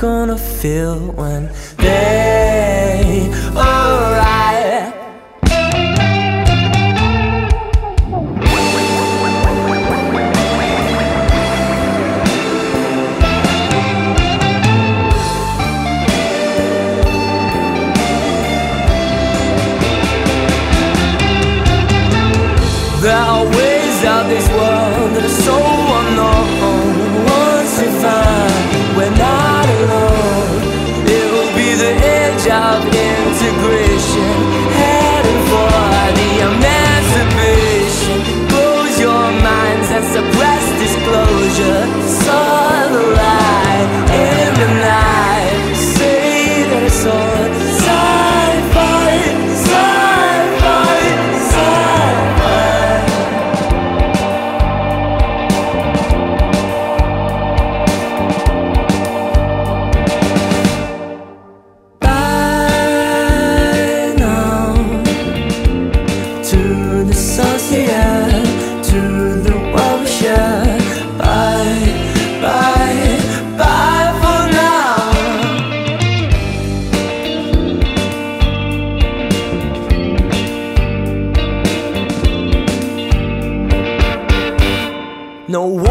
gonna feel when they arrive? There are of integration, heading for the emancipation. Close your minds and suppress disclosure. Saw No